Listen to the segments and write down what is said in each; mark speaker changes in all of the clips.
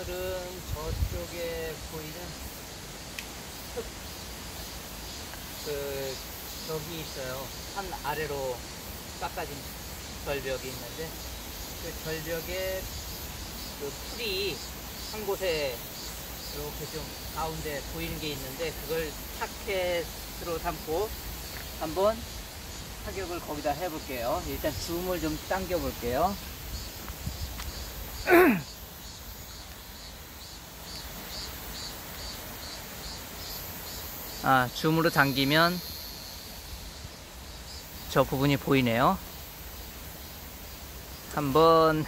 Speaker 1: 오늘은 저쪽에 보이는 흙, 그 저기 있어요. 산 아래로 깎아진 절벽이 있는데 그 절벽에 그 풀이 한 곳에 이렇게 좀 가운데 보이는 게 있는데 그걸 타켓으로 삼고 한번 타격을 거기다 해볼게요. 일단 줌을 좀 당겨 볼게요. 아, 줌으로 당기면 저 부분이 보이네요. 한번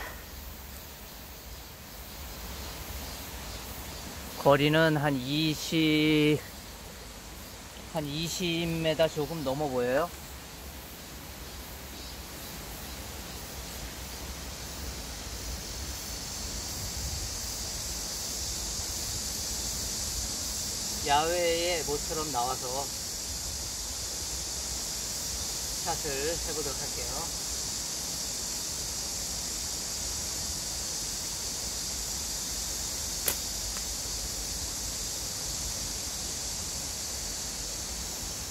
Speaker 1: 거리는 한 20, 한 20m 조금 넘어 보여요. 야외에 모처럼 나와서 샷을 해보도록 할게요.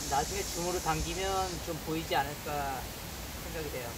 Speaker 1: 나중에 줌으로 당기면 좀 보이지 않을까 생각이 돼요.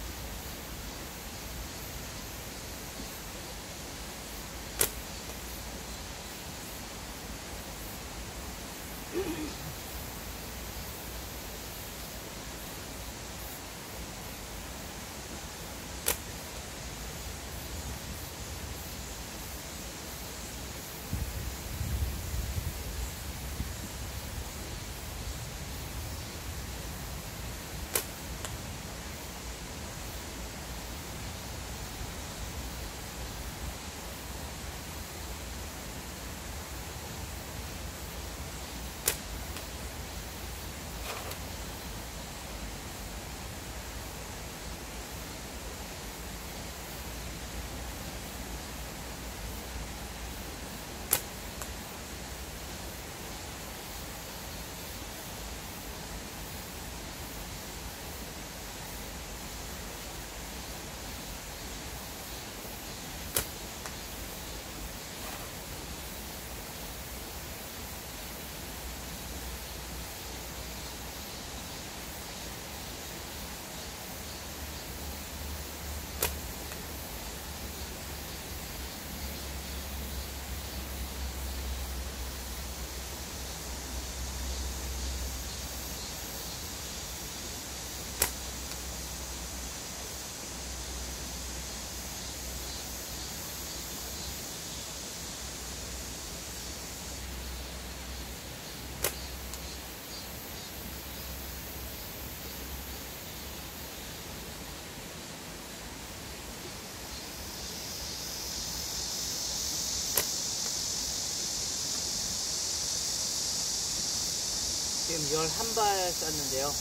Speaker 1: 11발 쐈는데요.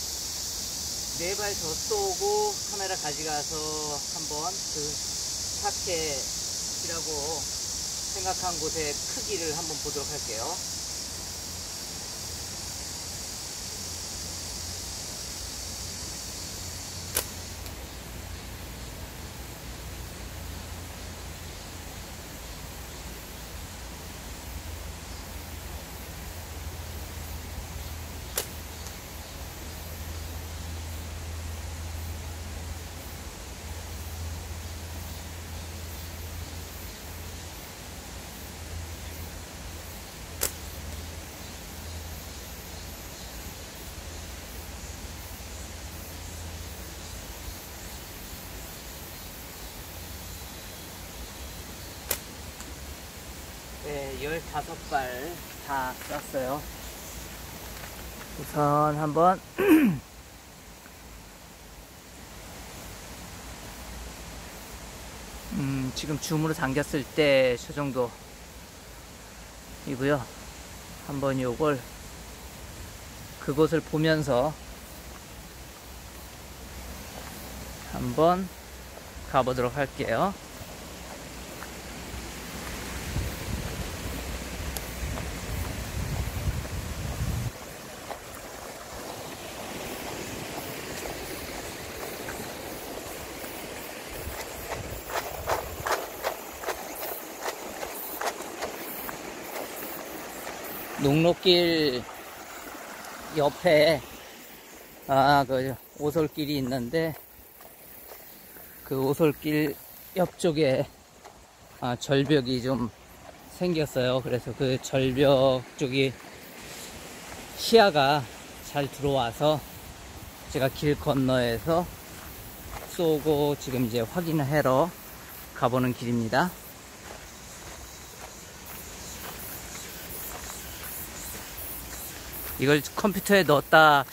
Speaker 1: 4발 더 쏘고 카메라 가져가서 한번 그 타켓이라고 생각한 곳의 크기를 한번 보도록 할게요. 네, 15발 다 쐈어요. 우선 한번 음, 지금 줌으로 당겼을 때 저 정도 이고요. 한번 요걸 그곳을 보면서 한번 가보도록 할게요. 농로길 옆에 아 그 오솔길이 있는데 그 오솔길 옆쪽에 아, 절벽이 좀 생겼어요. 그래서 그 절벽 쪽이 시야가 잘 들어와서 제가 길 건너에서 쏘고 지금 이제 확인하러 가보는 길입니다. 이걸 컴퓨터에 넣었다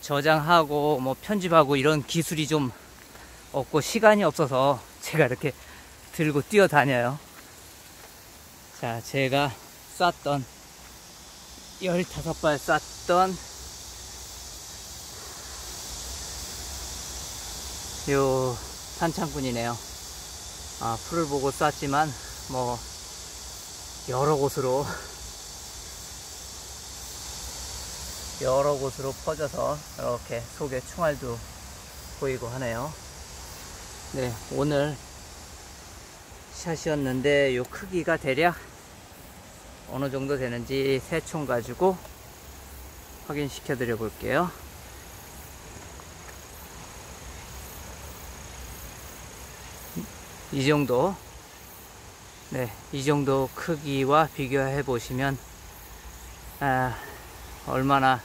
Speaker 1: 저장하고 뭐 편집하고 이런 기술이 좀 없고 시간이 없어서 제가 이렇게 들고 뛰어다녀요. 자, 제가 쐈던 15발 쐈던 요 탄창군이네요. 아, 풀을 보고 쐈지만 뭐 여러 곳으로 여러 곳으로 퍼져서 이렇게 속에 총알도 보이고 하네요. 네, 오늘 샷이었는데 요 크기가 대략 어느 정도 되는지 세총 가지고 확인시켜 드려 볼게요. 이 정도 네, 이 정도 크기와 비교해 보시면 아, 얼마나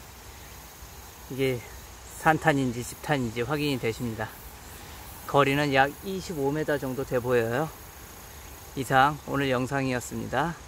Speaker 1: 이게 산탄인지 집탄인지 확인이 되십니다. 거리는 약 25m 정도 돼 보여요. 이상 오늘 영상이었습니다.